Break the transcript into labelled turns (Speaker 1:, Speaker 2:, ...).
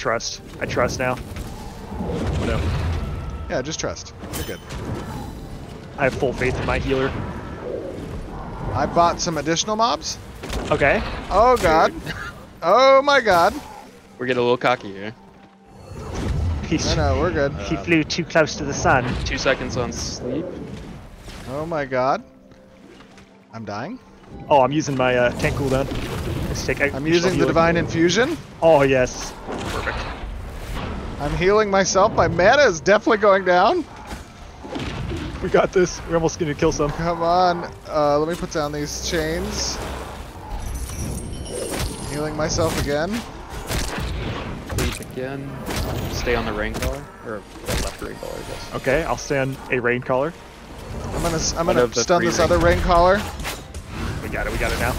Speaker 1: Trust. I trust now.
Speaker 2: No.
Speaker 3: Yeah, just trust. You're good.
Speaker 1: I have full faith in my healer.
Speaker 3: I bought some additional mobs.
Speaker 1: Okay.
Speaker 3: Oh god. Oh my god.
Speaker 2: We're getting a little cocky here.
Speaker 1: He's,
Speaker 3: No, no, we're good.
Speaker 1: he flew too close to the sun.
Speaker 2: Two seconds on sleep.
Speaker 3: Oh my god. I'm dying.
Speaker 1: Oh, I'm using my uh, tank cooldown. Let's take
Speaker 3: I'm using the
Speaker 1: healing.
Speaker 3: divine infusion.
Speaker 1: Oh yes. Perfect.
Speaker 3: I'm healing myself. My mana is definitely going down.
Speaker 1: We got this. We're almost gonna kill some.
Speaker 3: Come on. Uh, let me put down these chains. Healing myself again.
Speaker 2: Sleep again. Stay on the rain caller. Or the left rain caller, I guess.
Speaker 1: Okay, I'll stay on a rain caller.
Speaker 3: I'm gonna I'm gonna stun this
Speaker 2: ring-
Speaker 3: other rain caller.
Speaker 1: We got it. We got it now.